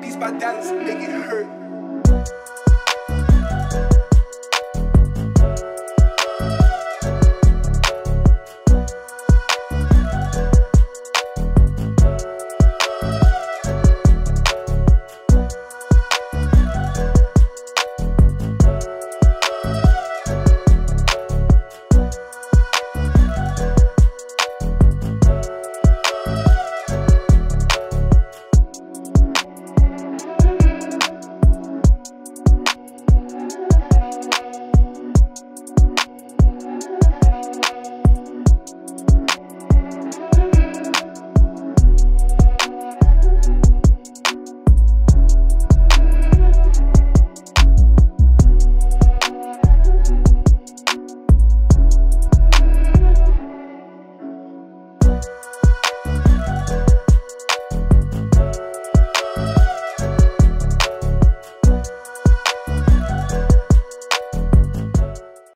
These by dollars make it hurt.